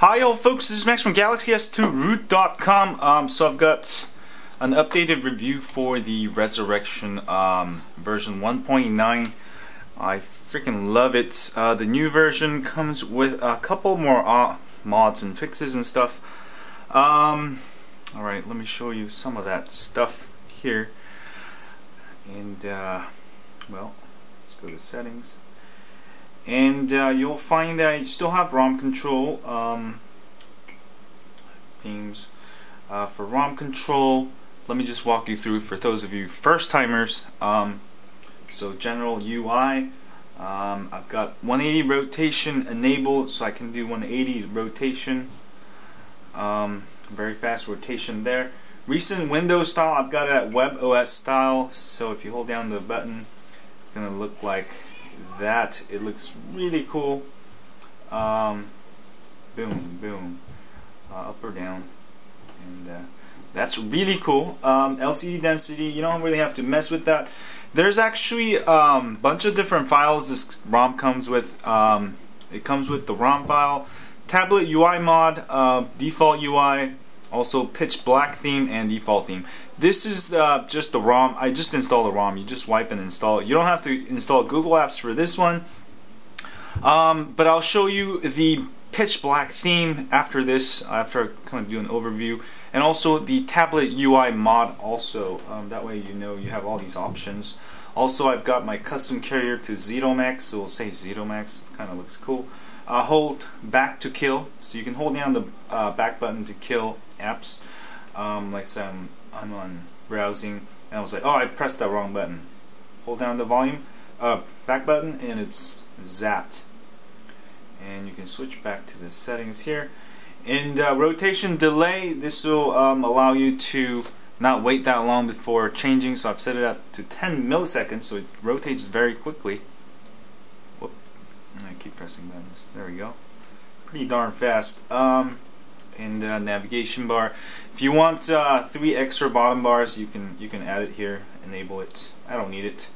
Hi all folks, this is Max from GalaxyS2Root.com. Um, so I've got an updated review for the Resurrection um, version 1.9. I freaking love it. Uh, the new version comes with a couple more uh, mods and fixes and stuff. Um, Alright, let me show you some of that stuff here. And, uh, well, let's go to settings and uh, you'll find that you still have ROM control um, themes uh, for ROM control. Let me just walk you through for those of you first timers um, so general UI um, I've got 180 rotation enabled so I can do 180 rotation. Um, very fast rotation there. Recent Windows style I've got it at WebOS style so if you hold down the button it's gonna look like that. It looks really cool. Um, boom boom. Uh, up or down. And uh, that's really cool. Um, LCD density you don't really have to mess with that. There's actually a um, bunch of different files this ROM comes with. Um, it comes with the ROM file tablet UI mod uh, default UI also pitch black theme and default theme this is uh, just the ROM. I just installed the ROM. You just wipe and install it. You don't have to install Google Apps for this one. Um, but I'll show you the pitch black theme after this after I kind of do an overview and also the tablet UI mod also. Um, that way you know you have all these options. Also I've got my custom carrier to ZitoMax so we'll say ZitoMax kind of looks cool. Uh, hold back to kill. So you can hold down the uh, back button to kill apps. Um, like said I'm, on browsing and I was like oh I pressed that wrong button. Hold down the volume uh, back button and it's zapped. And you can switch back to the settings here. And uh, rotation delay this will um, allow you to not wait that long before changing so I've set it up to 10 milliseconds so it rotates very quickly. Whoop. I keep pressing buttons. There we go. Pretty darn fast. Um, in the navigation bar. If you want uh, three extra bottom bars you can you can add it here enable it. I don't need it.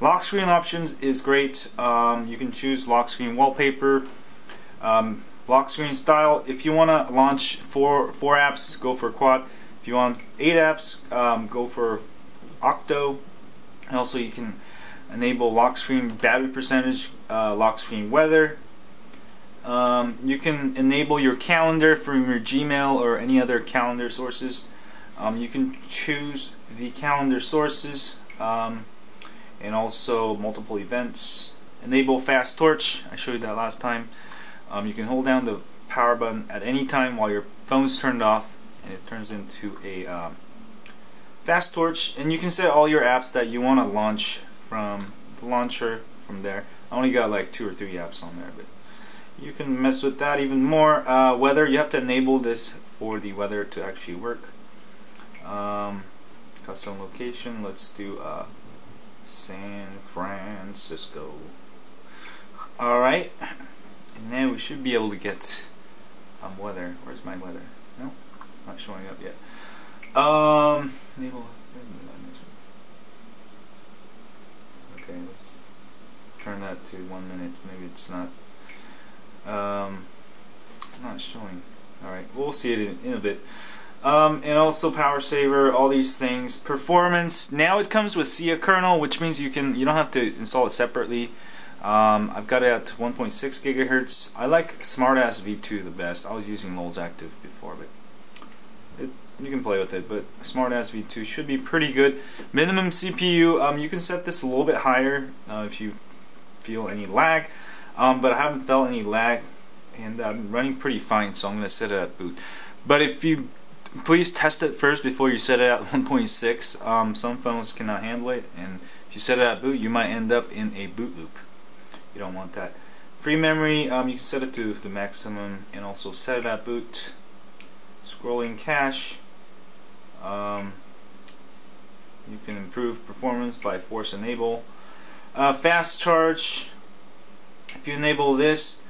Lock screen options is great. Um, you can choose lock screen wallpaper um, lock screen style. If you want to launch four four apps go for quad. If you want eight apps um, go for octo. And also you can enable lock screen battery percentage uh, lock screen weather um, you can enable your calendar from your Gmail or any other calendar sources. Um, you can choose the calendar sources um, and also multiple events. Enable fast torch. I showed you that last time. Um, you can hold down the power button at any time while your phone's turned off and it turns into a um, fast torch. And you can set all your apps that you want to launch from the launcher from there. I only got like two or three apps on there but you can mess with that even more uh, weather you have to enable this for the weather to actually work um, custom location let's do uh, San Francisco alright and then we should be able to get um, weather. Where's my weather? No, not showing up yet. Um, okay, let's turn that to one minute. Maybe it's not. Um, not showing. Alright, we'll see it in, in a bit. Um, and also power saver, all these things. Performance. Now it comes with Siyah kernel, which means you can you don't have to install it separately. Um, I've got it at 1.6 gigahertz. I like SmartassV2 the best. I was using Lulz Active before, but it, you can play with it. But SmartassV2 should be pretty good. Minimum CPU, um, you can set this a little bit higher uh, if you feel any lag. Um, but I haven't felt any lag, and I'm running pretty fine, so I'm going to set it at boot. But if you please test it first before you set it at 1.6. Um, some phones cannot handle it, and if you set it at boot, you might end up in a boot loop you don't want that free memory um, you can set it to the maximum and also set it at boot scrolling cache um, you can improve performance by force enable uh, fast charge if you enable this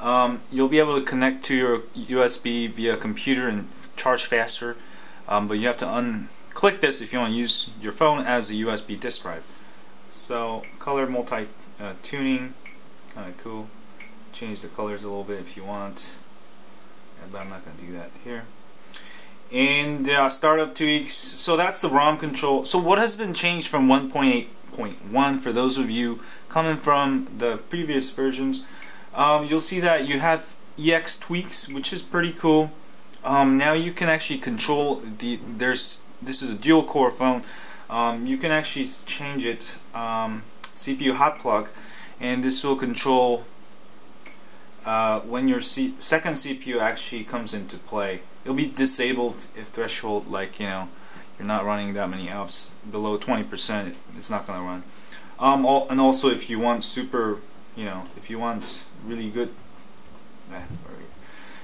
um, you'll be able to connect to your USB via computer and charge faster um, but you have to unclick this if you want to use your phone as a USB disk drive so color multi uh, tuning kind of cool. Change the colors a little bit if you want. but I'm not going to do that here. And uh, startup tweaks. So that's the ROM control. So what has been changed from 1.8.1 for those of you coming from the previous versions? Um, you'll see that you have EX tweaks, which is pretty cool. Um, now you can actually control the. There's this is a dual core phone. Um, you can actually change it um, CPU hot plug, and this will control uh, when your C second CPU actually comes into play. It'll be disabled if threshold, like you know, you're not running that many apps below 20%. It's not gonna run. Um, all, and also if you want super, you know, if you want really good. Eh,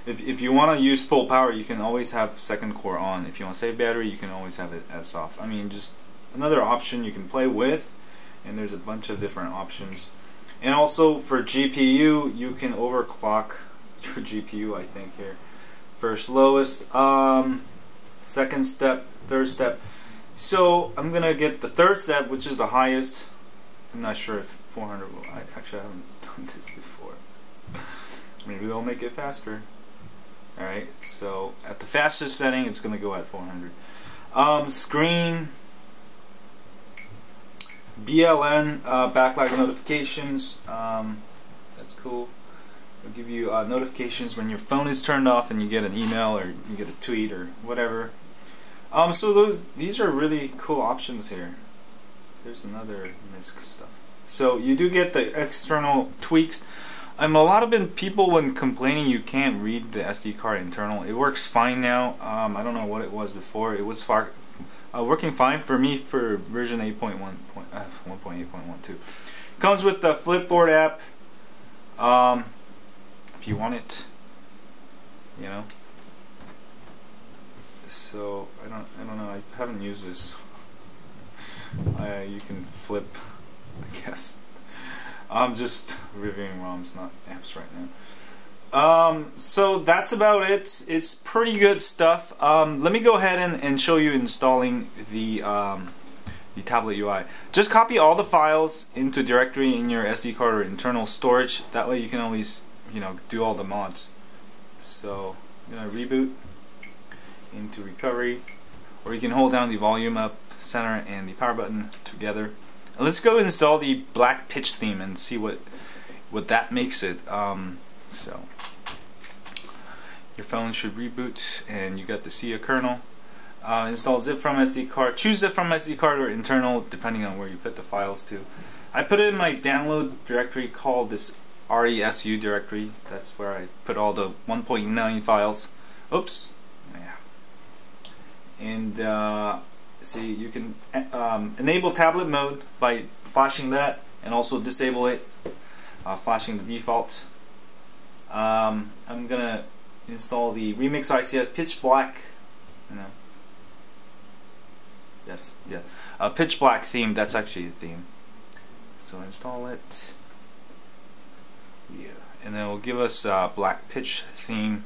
if, if you want to use full power, you can always have second core on. If you want to save battery, you can always have it as off. I mean, just another option you can play with, and there's a bunch of different options. And also for GPU, you can overclock your GPU, I think, here. First lowest, um, second step, third step. So I'm going to get the third step, which is the highest. I'm not sure if 400 will. I actually haven't done this before. Maybe they'll make it faster. Alright, so at the fastest setting, it's going to go at 400. Um, screen, BLN, uh, backlog notifications. Um, that's cool. It'll give you uh, notifications when your phone is turned off and you get an email or you get a tweet or whatever. Um, so those these are really cool options here. There's another MISC stuff. So you do get the external tweaks. Um, a lot of been people when complaining you can't read the SD card internal. It works fine now. Um, I don't know what it was before. It was far, uh, working fine for me for version 8.1, uh, 1.8.12. Comes with the Flipboard app. Um, if you want it, you know. So I don't, I don't know. I haven't used this. You can flip, I guess. I'm just reviewing ROMs, not apps right now. Um, so that's about it. It's pretty good stuff. Um, let me go ahead and, and show you installing the um, the tablet UI. Just copy all the files into directory in your SD card or internal storage. That way you can always you know do all the mods. So I'm gonna reboot into recovery, or you can hold down the volume up center and the power button together let's go install the black pitch theme and see what what that makes it. Um, so your phone should reboot and you got the Siyah kernel. Uh, install zip from SD card. Choose zip from SD card or internal depending on where you put the files to. I put it in my download directory called this RESU directory. That's where I put all the 1.9 files. Oops. Yeah. And uh, see you can um, enable tablet mode by flashing that and also disable it uh, flashing the default um, I'm gonna install the remix ICS pitch black yes yeah uh, pitch black theme that's actually the theme so install it and then it will give us uh, black pitch theme.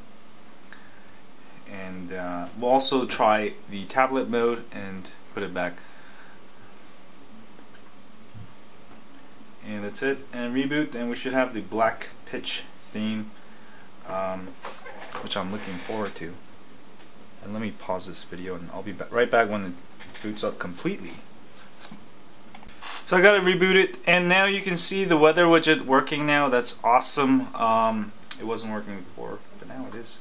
And uh, we'll also try the tablet mode and put it back. And that's it. And reboot and we should have the black pitch theme um, which I'm looking forward to. And let me pause this video and I'll be right back when it boots up completely so I got to reboot it and now you can see the weather widget working now that's awesome um, it wasn't working before but now it is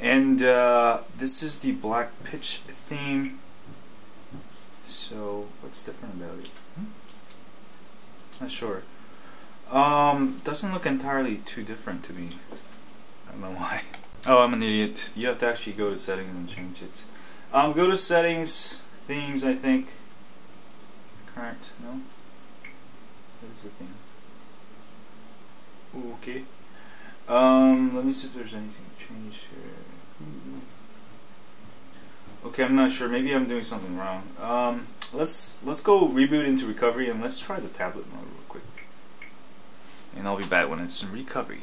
and uh, this is the black pitch theme. So what's different about it? Hmm? Not sure. Um, doesn't look entirely too different to me. I don't know why. Oh, I'm an idiot. You have to actually go to settings and change it. Um, go to settings, themes, I think. Current, no? What is the thing. Okay. Um, let me see if there's anything changed here. Okay, I'm not sure. Maybe I'm doing something wrong. Um, let's let's go reboot into recovery and let's try the tablet mode real quick. And I'll be back when it's in recovery.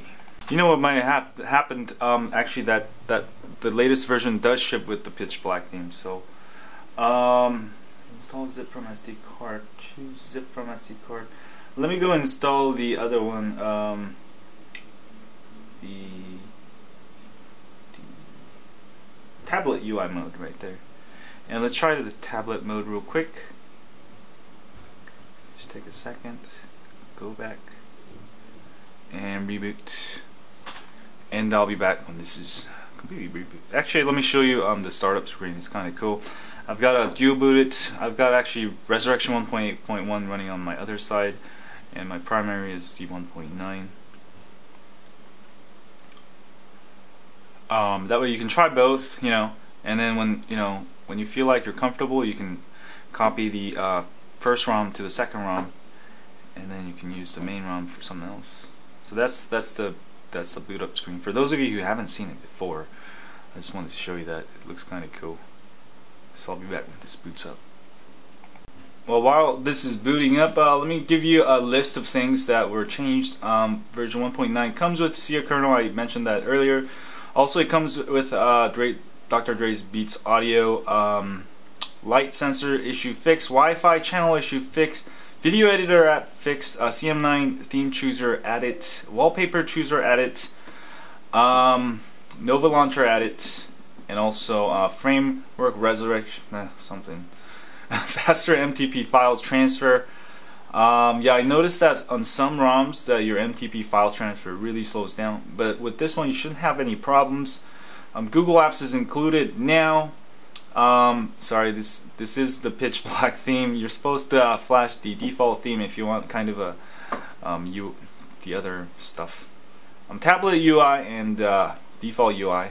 You know what might have happened? Um, actually, that that the latest version does ship with the pitch black theme. So, um, install zip from SD card. Choose zip from SD card. Let me go install the other one. Um, the tablet UI mode right there. And let's try the tablet mode real quick. Just take a second, go back, and reboot. And I'll be back when this is completely reboot. Actually, let me show you um, the startup screen. It's kind of cool. I've got a dual booted. I've got actually Resurrection 1.8.1 running on my other side, and my primary is the 1.9. Um, that way you can try both, you know, and then when you know when you feel like you're comfortable, you can copy the uh, first ROM to the second ROM, and then you can use the main ROM for something else. So that's that's the that's the boot up screen. For those of you who haven't seen it before, I just wanted to show you that it looks kind of cool. So I'll be back when this boots up. Well, while this is booting up, uh, let me give you a list of things that were changed. Um, version 1.9 comes with Siyah kernel. I mentioned that earlier. Also, it comes with uh, Dre, Dr. Dre's Beats audio, um, light sensor issue fixed, Wi-Fi channel issue fixed, video editor app fixed, uh, CM9 theme chooser added, wallpaper chooser added, um, Nova launcher added, and also uh, framework resurrection eh, something faster MTP files transfer. Um, yeah, I noticed that on some ROMs that your MTP files transfer really slows down, but with this one you shouldn't have any problems. Um, Google Apps is included now. Um, sorry, this this is the pitch black theme. You're supposed to uh, flash the default theme if you want kind of a um, you the other stuff. Um, tablet UI and uh, default UI.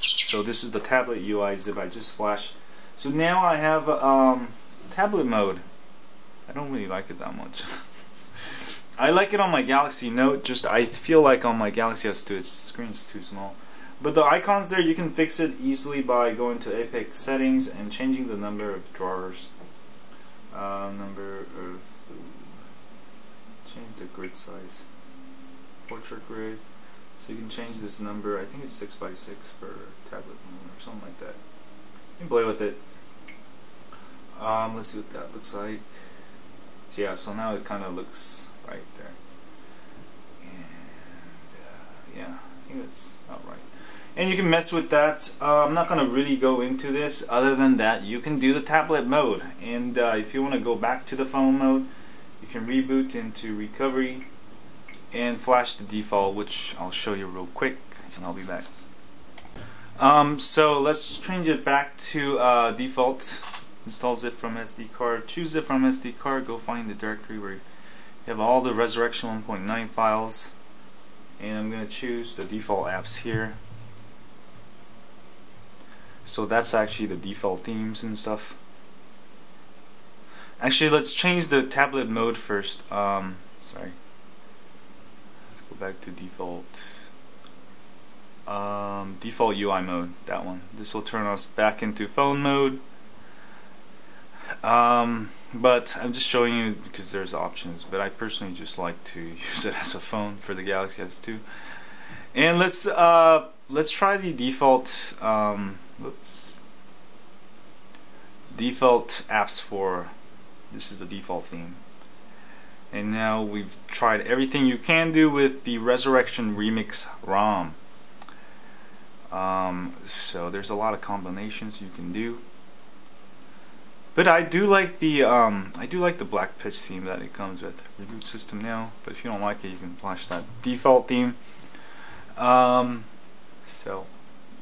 So this is the tablet UI zip I just flashed. So now I have um, tablet mode. I don't really like it that much. I like it on my Galaxy Note, just I feel like on my Galaxy S2 its screen's too small. But the icons there, you can fix it easily by going to Apex settings and changing the number of drawers. Uh, number of, change the grid size. Portrait grid. So you can change this number, I think it's 6 by 6 for tablet or something like that. You can play with it. Um, let's see what that looks like. So yeah, so now it kind of looks right there. And uh, yeah, I think that's about right. And you can mess with that. Uh, I'm not going to really go into this. Other than that, you can do the tablet mode. And uh, if you want to go back to the phone mode, you can reboot into recovery and flash the default, which I'll show you real quick, and I'll be back. Um, so let's change it back to uh, default. Install zip from SD card, choose zip from SD card, go find the directory where you have all the Resurrection 1.9 files. And I'm going to choose the default apps here. So that's actually the default themes and stuff. Actually let's change the tablet mode first. Um, sorry back to default. Um, default UI mode that one. This will turn us back into phone mode. Um, but I'm just showing you because there's options but I personally just like to use it as a phone for the Galaxy S2 and let's uh, let's try the default um, whoops. Default apps for this is the default theme and now we've tried everything you can do with the Resurrection Remix ROM um, so there's a lot of combinations you can do but I do like the um, I do like the black pitch theme that it comes with. Reboot system now, but if you don't like it, you can flash that default theme. Um, so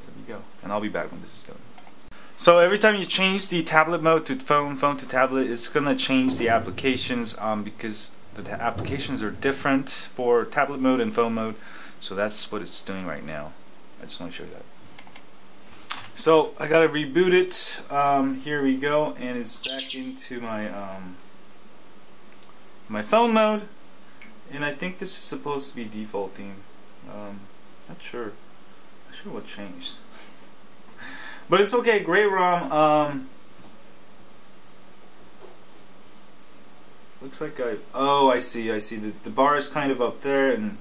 there we go, and I'll be back when this is done. So every time you change the tablet mode to phone, phone to tablet, it's gonna change the applications um, because the applications are different for tablet mode and phone mode. So that's what it's doing right now. I just want to show you that. So I gotta reboot it. Um, here we go, and it's back into my um, my phone mode. And I think this is supposed to be default theme. Um, not sure. Not sure what changed. but it's okay. Great ROM. Looks like I. Oh, I see. I see. The the bar is kind of up there, and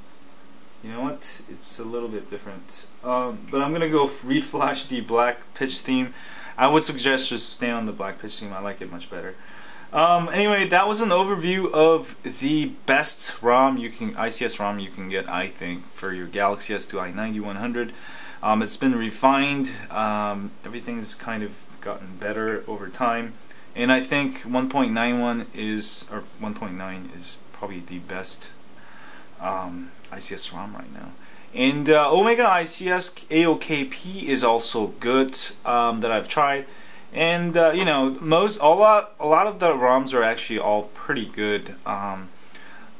you know what? It's a little bit different. Um, but I'm gonna go reflash the black pitch theme. I would suggest just stay on the black pitch theme. I like it much better. Um, anyway, that was an overview of the best ROM you can ICS ROM you can get. I think for your Galaxy S2 i9100. Um, it's been refined. Um, everything's kind of gotten better over time, and I think 1.91 is or 1.9 is probably the best um, ICS ROM right now. And uh, Omega ICS AOKP is also good um, that I've tried. And uh, you know, most a lot a lot of the ROMs are actually all pretty good. Um,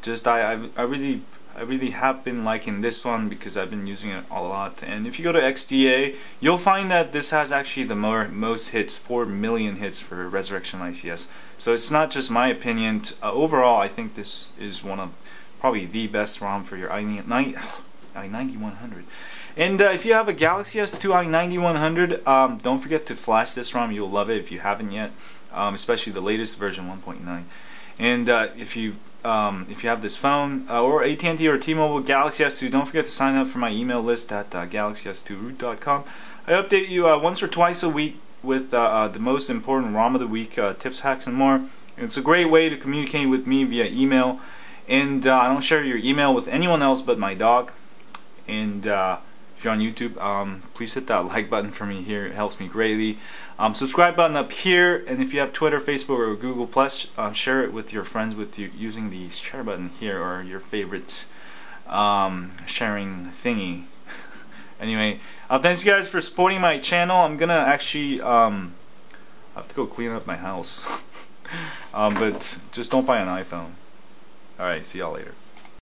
just I, I I really I really have been liking this one because I've been using it a lot. And if you go to XDA, you'll find that this has actually the more, most hits, 4 million hits for Resurrection ICS. So it's not just my opinion. Uh, overall, I think this is one of probably the best ROM for your i9 i9100. And uh, if you have a Galaxy S2 i9100, um, don't forget to flash this ROM. You'll love it if you haven't yet, um, especially the latest version 1.9. And uh, if you um, if you have this phone uh, or AT&T or T-Mobile Galaxy S2, don't forget to sign up for my email list at uh, galaxys2root.com. I update you uh, once or twice a week with uh, uh, the most important ROM of the week, uh, tips, hacks, and more. And it's a great way to communicate with me via email. And I don't share your email with anyone else but my dog. And if you're on YouTube, um, please hit that like button for me here. It helps me greatly. Um, subscribe button up here, and if you have Twitter, Facebook, or Google Plus, uh, share it with your friends with you using the share button here or your favorite um, sharing thingy. anyway, uh, thanks you guys for supporting my channel. I'm gonna actually um, I have to go clean up my house, um, but just don't buy an iPhone. All right, see y'all later.